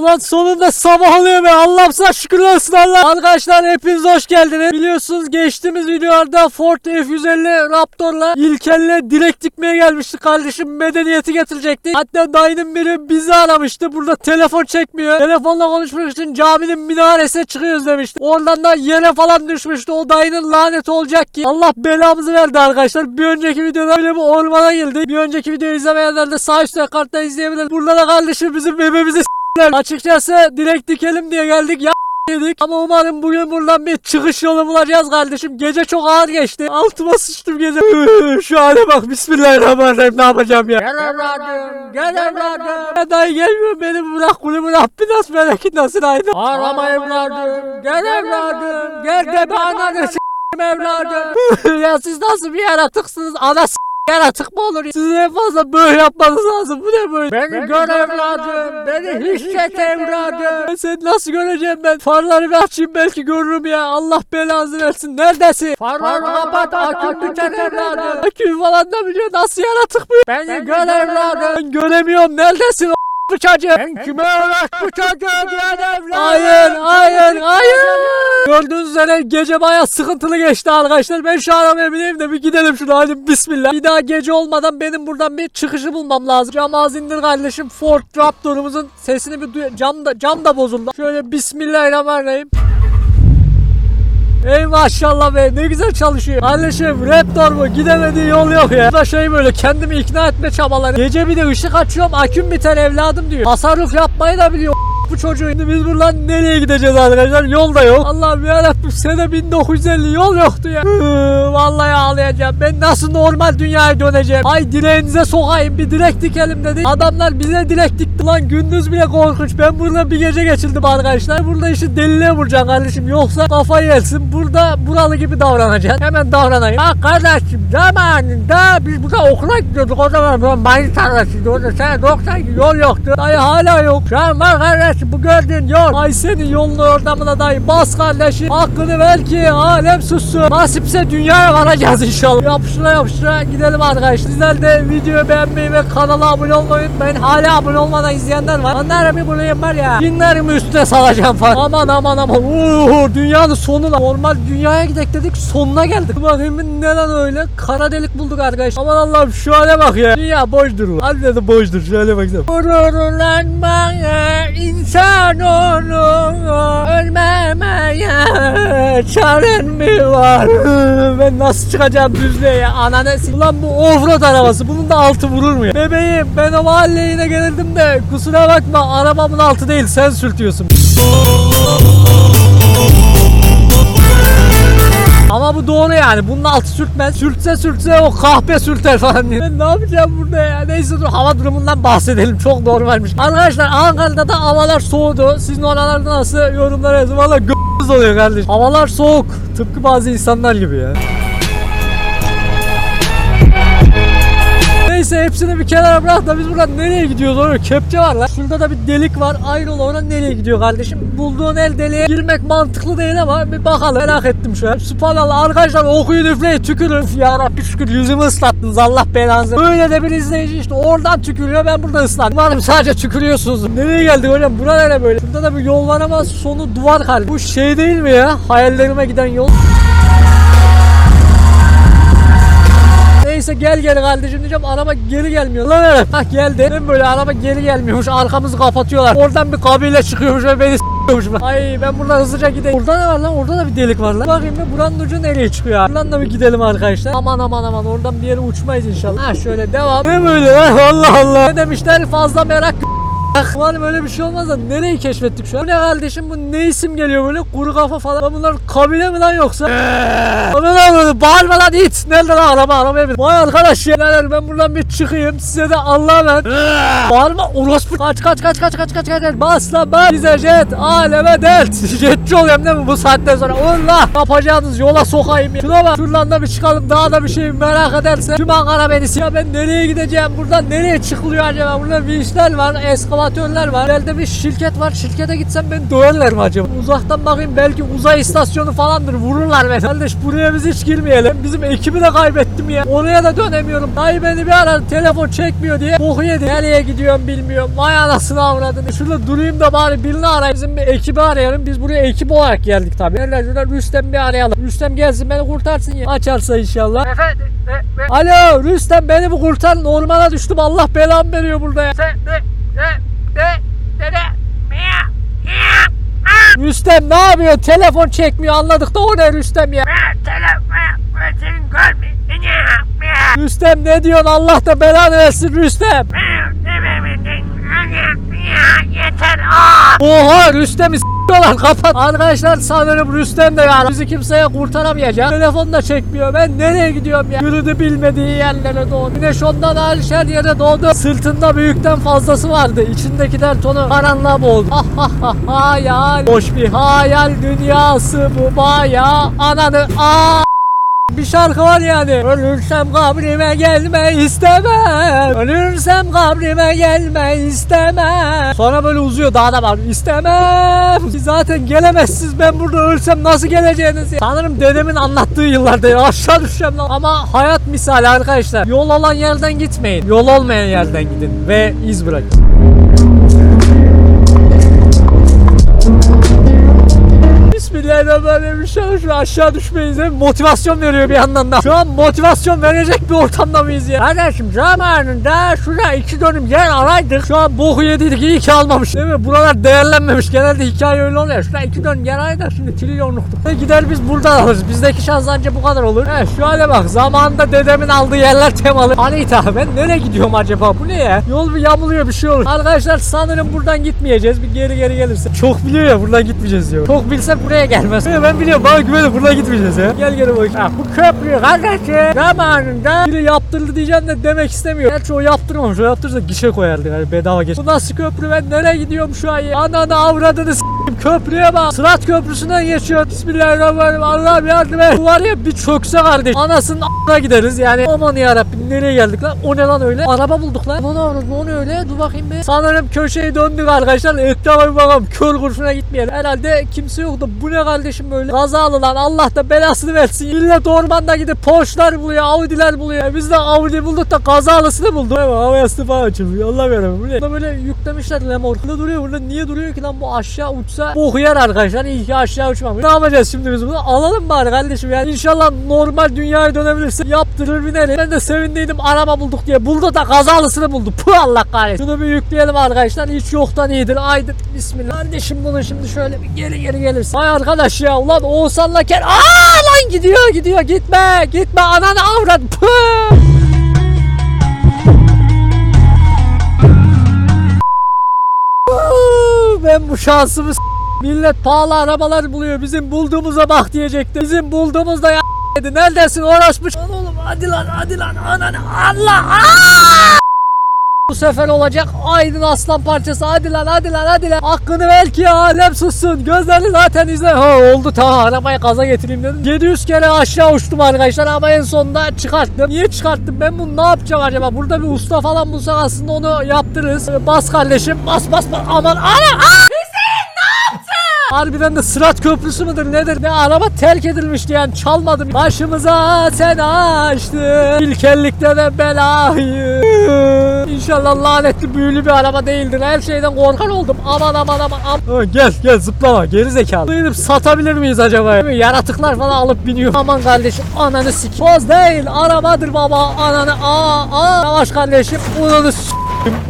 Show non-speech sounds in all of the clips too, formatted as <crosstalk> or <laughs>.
Ulan sonunda sabah oluyor be Allah'ım sana şükürler olsun Allah. Arkadaşlar hepiniz hoş geldiniz. Biliyorsunuz geçtiğimiz videolarda Ford F150 Raptor'la İlkel'le direkt dikmeye gelmiştik kardeşim. Medeniyeti getirecekti. Hatta dayının biri bizi aramıştı. Burada telefon çekmiyor. Telefonla konuşmak için caminin minaresine çıkıyoruz demişti. Oradan da yere falan düşmüştü. O dayının laneti olacak ki. Allah belamızı verdi arkadaşlar. Bir önceki videoda böyle bir ormana girdik. Bir önceki videoyu izlemeyenler de sağ üstte kartta izleyebilir. Burada da kardeşim bizim bebeğimizi. Açıkçası direkt dikelim diye geldik. Ya dedik ama umarım bugün buradan bir çıkış yolu bulacağız kardeşim. Gece çok ağır geçti. Altıma sıçtım gece. Şu hale bak bismillahirrahmanirrahim ne yapacağım ya. Gel evladım gel evladım. Ya dayı gelmiyor beni bırak kulübün Rabbi nasıl meleki nasıl aynı. Ağlama evladım gel evladım. Gel de bana s**im evladım. <laughs> ya siz nasıl bir yaratıksınız ana s*** yaratık mı olur? Sizin en fazla böyle yapmanız lazım. Bu ne böyle? Beni gör evladım. Beni hisset evladım. Ben seni nasıl göreceğim ben? Farları bir açayım belki görürüm ya. Allah belanızı versin. Neredesin? Farları kapat. Aküm biter evladım. Aküm falan da biliyor. Nasıl yaratık bu? Beni gör evladım. Ben göremiyorum. Neredesin bu çocuğu? Ben kime öğret bu çocuğu diyen evladım? Hayır, hayır, hayır. Gördüğünüz üzere gece baya sıkıntılı geçti arkadaşlar. Ben şu arabaya bineyim de bir gidelim şuna hadi bismillah. Bir daha gece olmadan benim buradan bir çıkışı bulmam lazım. Cam ağzı indir kardeşim. Ford Raptor'umuzun sesini bir duy cam da, cam da bozuldu. Şöyle bismillahirrahmanirrahim. Ey maşallah be ne güzel çalışıyor. Kardeşim Raptor bu gidemediği yol yok ya. Da şey böyle kendimi ikna etme çabaları. Gece bir de ışık açıyorum aküm biter evladım diyor. Tasarruf yapmayı da biliyor bu çocuğu. Şimdi biz buradan nereye gideceğiz arkadaşlar? Yol da yok. Allah'ım yarabbim sene 1950 yol yoktu ya. Hı, Vallahi ağlayacağım. Ben nasıl normal dünyaya döneceğim? Ay direğinize sokayım bir direk dikelim dedik. Adamlar bize direk dikti lan gündüz bile korkunç. Ben burada bir gece geçirdim arkadaşlar. Burada işi deliliğe vuracaksın kardeşim. Yoksa kafayı yersin. Burada buralı gibi davranacaksın. Hemen davranayım. Bak kardeşim zamanında biz burada okula gidiyorduk. O zaman böyle mayın tarlasıydı. Orada sene 90 yol yoktu. Dayı hala yok. Şu an var kardeşim bu gördüğün yol. Ay senin mı da dayı? Bas kardeşim. Hakkını ver ki alem sussun. Nasipse dünyaya varacağız inşallah. Yapıştıra yapıştıra gidelim arkadaşlar. Sizler de videoyu beğenmeyi ve kanala abone olmayı unutmayın. Hala abone olmadan izleyenler var. Onlara bir bulayım var ya. Binlerimi üstüne salacağım falan. Aman aman aman. Uuu dünyanın sonu lan. Normal dünyaya gidek dedik sonuna geldik. Bakayım ne lan öyle. Kara delik bulduk arkadaş. Aman Allah'ım şu hale bak ya. Dünya boşdur lan. Hadi dedi boşdur. Şöyle baksana. Gururlanmaya insan olur. Ölmemeye çaren mi var? <laughs> ben nasıl çıkacağım düzlüğe ya? Ananı s- Ulan bu offroad arabası. Bunun da altı vurur mu ya? Bebeğim ben o mahalleye gelirdim de kusura bakma arabamın altı değil sen sürtüyorsun. Ama bu doğru yani. Bunun altı sürtmez. Sürtse sürtse o kahpe sürter falan diye. Ben ne yapacağım burada ya? Neyse dur hava durumundan bahsedelim. Çok normalmiş. Arkadaşlar Ankara'da da havalar soğudu. Sizin oralarda nasıl yorumlara yazın. Valla g***** oluyor kardeşim. Havalar soğuk. Tıpkı bazı insanlar gibi ya. Hepsini bir kenara bırak da biz buradan nereye gidiyoruz oraya kepçe var lan. Şurada da bir delik var. Ayrıla ona nereye gidiyor kardeşim? Bulduğun el deliğe girmek mantıklı değil ama bir bakalım. Merak ettim şu an. Subhanallah arkadaşlar okuyun üfleyin tükürün. Ya Rabbi şükür yüzümü ıslattınız Allah belanızı. Böyle de bir izleyici işte oradan tükürüyor ben burada ıslattım. Umarım sadece tükürüyorsunuz. Nereye geldik hocam? Bura nere böyle? Burada da bir yol var ama sonu duvar kardeşim. Bu şey değil mi ya? Hayallerime giden yol. Neyse gel gel kardeşim diyeceğim araba geri gelmiyor. Lan evet. Hah geldi. Ben böyle araba geri gelmiyormuş. Arkamızı kapatıyorlar. Oradan bir kabile çıkıyormuş ve beni s**yormuş. Ay ben buradan hızlıca gideyim. Orada ne var lan? Orada da bir delik var lan. Bakayım bir buranın ucu nereye çıkıyor? Buradan da bir gidelim arkadaşlar. Aman aman aman oradan bir yere uçmayız inşallah. Ha şöyle devam. Ne böyle lan? <laughs> Allah Allah. Ne demişler fazla merak Umarım öyle bir şey olmaz da nereyi keşfettik şu an? Bu ne kardeşim bu ne isim geliyor böyle kuru kafa falan. Lan bunlar kabile mi lan yoksa? Aman Allah'ım bağırma lan it. Nerede lan araba arabaya bin. Vay arkadaş. Birader ben buradan bir çıkayım size de Allah'a ben. bağırma orospu. Kaç kaç kaç kaç kaç kaç kaç. Bas lan bas. Bize jet aleme dert. <laughs> Jetçi oluyorum değil mi bu saatten sonra? Allah yapacağınız yola sokayım ya. Şuna bak. Şuradan da bir çıkalım daha da bir şey merak ederse. Tüm Ankara beni ya ben nereye gideceğim buradan nereye çıkılıyor acaba? Burada bir işler var. Eskavator ekskavatörler var. Elde bir şirket var. Şirkete gitsem beni döverler mi acaba? Uzaktan bakayım belki uzay istasyonu falandır. Vururlar beni. Kardeş buraya biz hiç girmeyelim. Bizim ekibi de kaybettim ya. Oraya da dönemiyorum. Dayı beni bir aradı. Telefon çekmiyor diye. Boku yedi. Nereye gidiyorum bilmiyorum. Vay anasını avradını. Şurada durayım da bari birini arayayım. Bizim bir ekibi arayalım. Biz buraya ekip olarak geldik tabii. Nerede şurada Rüstem bir arayalım. Rüstem gelsin beni kurtarsın ya. Açarsa inşallah. Efendim. Alo Rüstem beni bir kurtarın. Ormana düştüm. Allah belamı veriyor burada ya. Sen ne? Ne? Ne? Rüstem ne yapıyor? Telefon çekmiyor anladık da o ne Rüstem ya? Rüstem ne diyorsun Allah da belanı versin Rüstem. Yeter aa! Oha Rüstem'i s**yorlar kapat. Arkadaşlar sanırım Rüstem de yani bizi kimseye kurtaramayacak. Telefon da çekmiyor. Ben nereye gidiyorum ya? Yürüdü bilmediği yerlere doğdu. Güneş ondan hariç her yere doğdu. Sırtında büyükten fazlası vardı. İçindekiler tonu karanlığa boğuldu. Ah ah ah hayal. Boş bir hayal dünyası bu baya. Ananı aa. Bir şarkı var yani. Ölürsem kabrime gelme istemem. Ölürsem kabrime gelme istemem. Sonra böyle uzuyor daha da var. İstemem. Zaten gelemezsiniz. Ben burada ölsem nasıl geleceğiniz? Sanırım dedemin anlattığı yıllarda ya. Aşağı düşeceğim lan. Ama hayat misali arkadaşlar. Yol olan yerden gitmeyin. Yol olmayan yerden gidin. Ve iz bırakın. Bismillahirrahmanirrahim. Şu aşağı düşmeyiz. Hem motivasyon veriyor bir yandan da. Şu an motivasyon verecek bir ortamda mıyız ya? Kardeşim zamanında şurada iki dönüm yer araydık. Şu an boku yediydik. iyi ki almamış. Değil mi? Buralar değerlenmemiş. Genelde hikaye öyle oluyor. Şurada iki dönüm yer araydık. Şimdi trilyonluktu. E gider biz buradan alırız. Bizdeki şans anca bu kadar olur. He şu hale bak. Zamanında dedemin aldığı yerler temalı. Anita ben nereye gidiyorum acaba? Bu ne ya? Yol bir yamuluyor bir şey olur. Arkadaşlar sanırım buradan gitmeyeceğiz. Bir geri geri gelirse. Çok biliyor ya buradan gitmeyeceğiz diyor. Çok bilse buraya gelmez. Ya ben biliyorum bana güvenin buradan gitmeyeceğiz ya. Gel gel bak. Ha, bu köprü kardeşim zamanında biri yaptırdı diyeceğim de demek istemiyor. Gerçi o yaptırmamış. O yaptırırsa gişe koyardı yani bedava geç. Bu nasıl köprü ben nereye gidiyorum şu an ya? Ananı avradını s**eyim. Köprüye bak. Sırat köprüsünden geçiyor. Bismillahirrahmanirrahim. Allah'ım yardım et. Bu var ya bir çökse kardeş. Anasının a**ına gideriz yani. Aman yarabbim nereye geldik lan? O ne lan öyle? Araba bulduk lan. Aman avradım o ne öyle? Dur bakayım bir. Sanırım köşeyi döndük arkadaşlar. Etrafa bir bakalım. Kör kurşuna gitmeyelim. Herhalde kimse yoktu. Bu ne kardeşim böyle? Kazalı lan. Allah da belasını versin. Millet ormanda gidip Porsche'lar buluyor. Audi'ler buluyor. Biz de Audi bulduk da kazalısını bulduk. Evet, hava yastığı falan açılıyor. Allah yarabbim. Bu ne? Böyle yüklemişler lemor. Burada duruyor. Burada niye duruyor ki lan bu aşağı uçsa boku yer arkadaşlar. İyi ki aşağı uçmamış. Ne yapacağız şimdi biz bunu? Alalım bari kardeşim yani. İnşallah normal dünyaya dönebilirse yaptırır binerim. Ben de sevindiydim araba bulduk diye. Buldu da kazalısını buldu. Puh Allah kahretsin. Şunu bir yükleyelim arkadaşlar. Hiç yoktan iyidir. Haydi bismillah. Kardeşim bunu şimdi şöyle bir geri geri gelirsin. Hay arkadaş ya. Ulan Oğuzhan'la Ker. Aa lan gidiyor gidiyor. Gitme. Gitme. Ananı avrat. Puh. Ben bu şansımı Millet pahalı arabalar buluyor. Bizim bulduğumuza bak diyecekti. Bizim bulduğumuzda ya dedi. Neredesin orospu? Lan oğlum hadi lan hadi lan ananı Allah. Bu sefer olacak Aydın aslan parçası. Hadi lan hadi lan hadi lan. Hakkını ver ki ya alem sussun. Gözlerini zaten izle. Ha oldu tamam arabayı gaza getireyim dedim. 700 kere aşağı uçtum arkadaşlar ama en sonunda çıkarttım. Niye çıkarttım ben bunu ne yapacağım acaba? Burada bir usta falan bulsak aslında onu yaptırırız. Bas kardeşim bas bas bas. Aman ana. Aa! Harbiden de Sırat Köprüsü müdür nedir? Ne araba terk edilmişti yani çalmadım. Başımıza sen açtın. İlkellikte de belayı. İnşallah lanetli büyülü bir araba değildir. Her şeyden korkan oldum. Aman aman aman. aman. Gel gel zıplama geri zekalı. Gidip satabilir miyiz acaba? Yaratıklar falan alıp biniyor. Aman kardeşim ananı sik. Boz değil arabadır baba. Ananı aa aa. Yavaş kardeşim. Ananı s-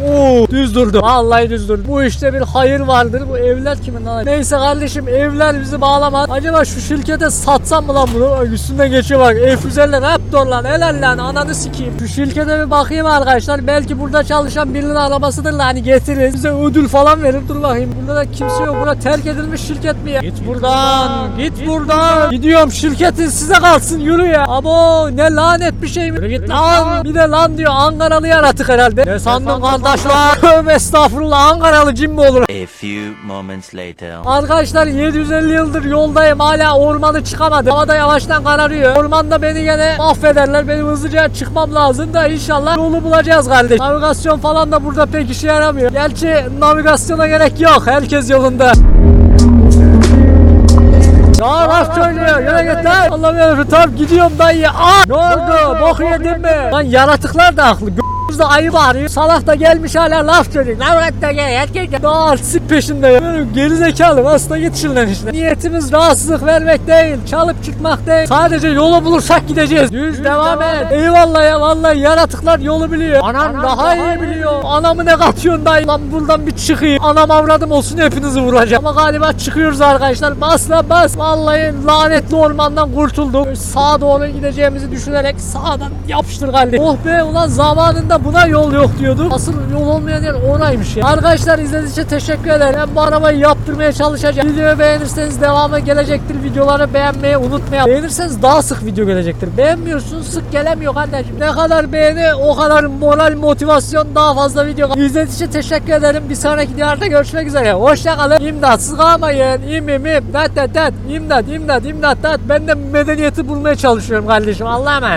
Oo, düz durdu. Vallahi düz durdu. Bu işte bir hayır vardır. Bu evler kimin lan? Neyse kardeşim evler bizi bağlamaz. Acaba şu şirkete satsam mı lan bunu? Ay, Üstünden geçiyor bak. F150 Raptor lan. Helal lan. Ananı sikeyim. Şu şirkete bir bakayım arkadaşlar. Belki burada çalışan birinin arabasıdır lan. Hani getirir. Bize ödül falan verir. Dur bakayım. Burada da kimse yok. Burada terk edilmiş şirket mi ya? Git buradan. Git buradan. Gidiyorum şirketin size kalsın. Yürü ya. Abo ne lanet bir şey mi? Git lan. Bir de lan diyor. Ankaralı yaratık herhalde. Ne sandın lan kardeşler. Tövbe estağfurullah Ankaralı cin mi olur? A few moments later. Arkadaşlar 750 yıldır yoldayım hala ormanı çıkamadım. Havada yavaştan kararıyor. Ormanda beni gene mahvederler. Benim hızlıca çıkmam lazım da inşallah yolu bulacağız kardeş. Navigasyon falan da burada pek işe yaramıyor. Gerçi navigasyona gerek yok. Herkes yolunda. Ya laf söylüyor. Yine git lan. Allah'ım yarabbim tamam gidiyorum dayı. Aa! Ne oldu? Bok yedin mi? Lan yaratıklar da haklı. Gözde ayı bağırıyor. Salak da gelmiş hala laf söylüyor. Bırak da gel. Erkek Daha artistik peşinde ya. Böyle geri zekalı. Aslında git lan işte. Niyetimiz rahatsızlık vermek değil. Çalıp çıkmak değil. Sadece yolu bulursak gideceğiz. Düz, devam, et. Eyvallah ya. Vallahi yaratıklar yolu biliyor. Anan daha iyi biliyor. Anamı ne katıyorsun dayı? Lan buradan bir çıkayım. Anam avradım olsun hepinizi vuracağım. Ama galiba çıkıyoruz arkadaşlar. Bas lan bas. Vallahi lanetli ormandan kurtulduk. Böyle Sağa doğru gideceğimizi düşünerek sağdan yapıştır kardeşim. Oh be ulan zamanında buna yol yok diyorduk. Asıl yol olmayan yer oraymış ya. Arkadaşlar izlediğiniz için teşekkür ederim. Ben bu arabayı yaptırmaya çalışacağım. Videoyu beğenirseniz devamı gelecektir. Videoları beğenmeyi unutmayın. Beğenirseniz daha sık video gelecektir. Beğenmiyorsunuz sık gelemiyor kardeşim. Ne kadar beğeni o kadar moral motivasyon daha fazla video. İzlediğiniz için teşekkür ederim. Bir sonraki videolarda görüşmek üzere. Hoşçakalın. İmdatsız kalmayın. İm im im. Dat dat dat. İmdat imdat imdat dat. Ben de medeniyeti bulmaya çalışıyorum kardeşim. Allah'a emanet.